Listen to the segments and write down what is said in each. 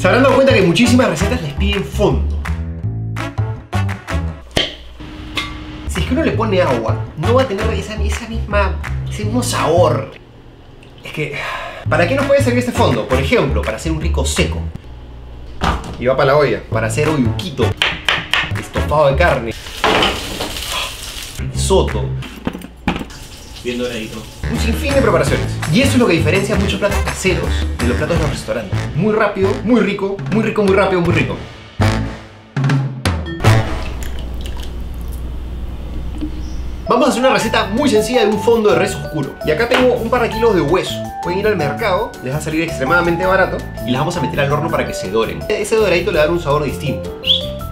Se habrán dado cuenta que muchísimas recetas les piden fondo. Si es que uno le pone agua, no va a tener esa, misma, ese mismo sabor. Es que, ¿para qué nos puede servir este fondo? Por ejemplo, para hacer un rico seco. Y va para la olla. Para hacer oyuquito, estofado de carne, soto, Bien doradito. un sinfín de preparaciones. Y eso es lo que diferencia muchos platos caseros de los platos de los restaurantes. Muy rápido, muy rico, muy rico, muy rápido, muy rico. Vamos a hacer una receta muy sencilla de un fondo de res oscuro. Y acá tengo un par de kilos de hueso. Pueden ir al mercado, les va a salir extremadamente barato y las vamos a meter al horno para que se doren. Ese doradito le va a dar un sabor distinto.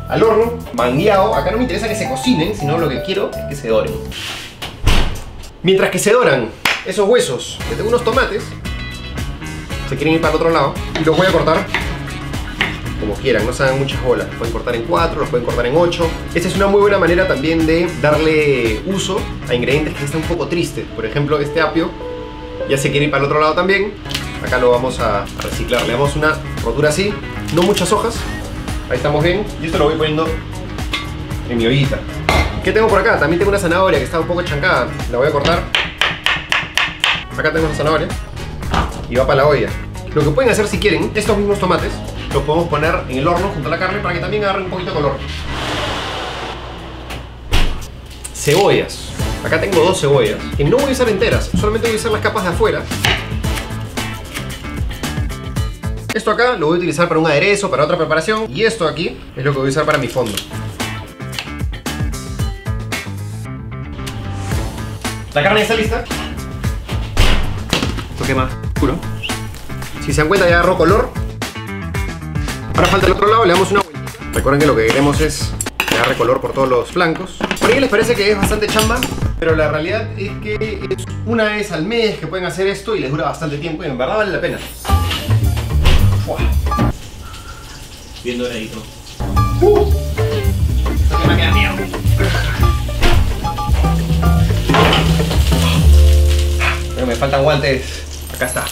Al horno, mangueado. Acá no me interesa que se cocinen, sino lo que quiero es que se doren. Mientras que se doran esos huesos, tengo unos tomates, se quieren ir para el otro lado, y los voy a cortar como quieran, no se hagan muchas bolas. Los pueden cortar en 4, los pueden cortar en 8. Esta es una muy buena manera también de darle uso a ingredientes que están un poco tristes. Por ejemplo, este apio ya se quiere ir para el otro lado también. Acá lo vamos a reciclar. Le damos una rotura así, no muchas hojas. Ahí estamos bien. Y esto lo voy poniendo en mi ollita. ¿Qué tengo por acá? También tengo una zanahoria que está un poco chancada. La voy a cortar. Acá tengo la zanahoria. Y va para la olla. Lo que pueden hacer si quieren, estos mismos tomates, los podemos poner en el horno junto a la carne para que también agarre un poquito de color. Cebollas. Acá tengo dos cebollas. Que no voy a usar enteras, solamente voy a usar las capas de afuera. Esto acá lo voy a utilizar para un aderezo, para otra preparación. Y esto aquí es lo que voy a usar para mi fondo. La carne está lista. Toque más oscuro. Si se dan cuenta ya agarró color. Ahora falta el otro lado, le damos una vueltita. Recuerden que lo que queremos es que agarre color por todos los flancos. Por ahí les parece que es bastante chamba, pero la realidad es que es una vez al mes que pueden hacer esto y les dura bastante tiempo y en verdad vale la pena. Bien doradito. ¡Uh! Esto que me queda miedo. Faltan guantes. Acá está.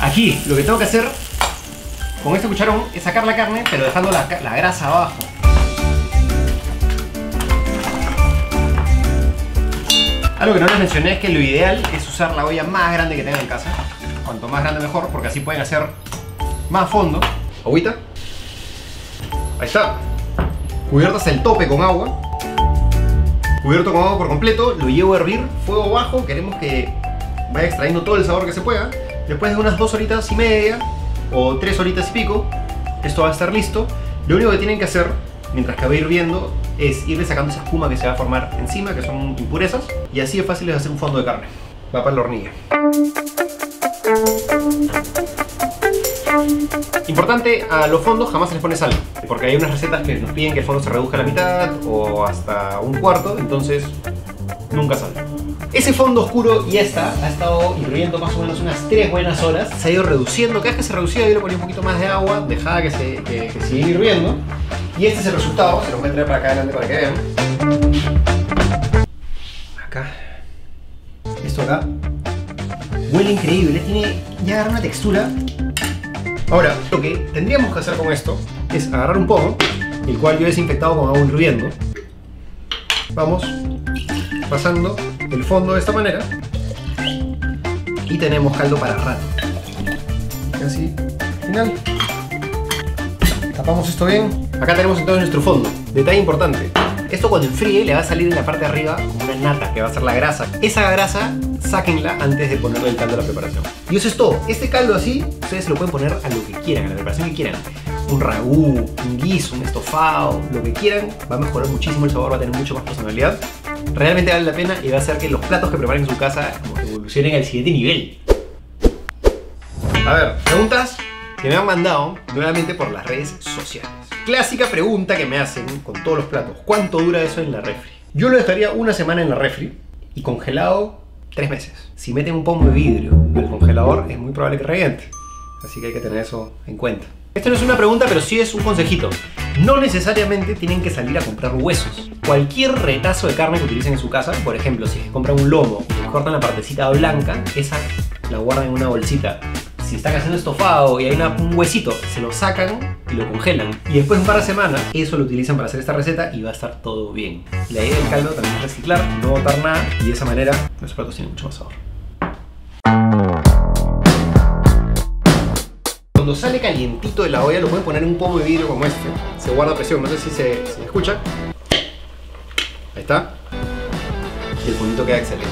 Aquí lo que tengo que hacer con este cucharón es sacar la carne, pero dejando la, grasa abajo. Algo que no les mencioné es que lo ideal es usar la olla más grande que tengan en casa. Cuanto más grande mejor, porque así pueden hacer más fondo. Agüita. Ahí está. Cubierto hasta el tope con agua. Cubierto con agua por completo. Lo llevo a hervir. Fuego bajo. Queremos que vaya extrayendo todo el sabor que se pueda. Después de unas dos horitas y media o tres horitas y pico, esto va a estar listo. Lo único que tienen que hacer mientras que va hirviendo es irle sacando esa espuma que se va a formar encima, que son impurezas, y así es fácil de hacer un fondo de carne. Va para la hornilla. Importante, a los fondos jamás se les pone sal, porque hay unas recetas que nos piden que el fondo se reduzca a la mitad o hasta un cuarto, entonces nunca sal. Ese fondo oscuro ya está, ha estado hirviendo más o menos unas 3 buenas horas. Se ha ido reduciendo, cada vez que se reducía yo le ponía un poquito más de agua, dejaba que se que, que siguiera hirviendo. Y este es el resultado, se los voy a traer para acá adelante para que vean. Acá. Esto acá. Huele increíble, tiene ya una textura. Ahora, lo que tendríamos que hacer con esto es agarrar un poco, el cual yo he desinfectado con agua hirviendo. Vamos pasando el fondo de esta manera y tenemos caldo para rato. Así, final. Tapamos esto bien. Acá tenemos entonces nuestro fondo. Detalle importante. Esto cuando enfríe le va a salir en la parte de arriba como una nata que va a ser la grasa. Esa grasa sáquenla antes de ponerle el caldo a la preparación. Y eso es todo. Este caldo así, ustedes lo pueden poner a lo que quieran, a la preparación que quieran. Un ragú, un guiso, un estofado, lo que quieran. Va a mejorar muchísimo el sabor, va a tener mucho más personalidad. Realmente vale la pena y va a hacer que los platos que preparen en su casa evolucionen al siguiente nivel. A ver, preguntas que me han mandado nuevamente por las redes sociales. Clásica pregunta que me hacen con todos los platos. ¿Cuánto dura eso en la refri? Yo lo dejaría una semana en la refri y congelado tres meses. Si meten un pomo de vidrio al congelador es muy probable que reviente. Así que hay que tener eso en cuenta. Esto no es una pregunta, pero sí es un consejito. No necesariamente tienen que salir a comprar huesos. Cualquier retazo de carne que utilicen en su casa, por ejemplo, si compran un lomo y cortan la partecita blanca, esa la guardan en una bolsita. Si están haciendo estofado y hay una- un huesito, se lo sacan y lo congelan. Y después de un par de semanas, eso lo utilizan para hacer esta receta y va a estar todo bien. La idea del caldo también es reciclar, no botar nada y de esa manera los platos tienen mucho más sabor. Cuando sale calientito de la olla, lo pueden poner en un pomo de vidrio como este. Se guarda presión, no sé si se, si se escucha. Ahí está. Y el fondito queda excelente.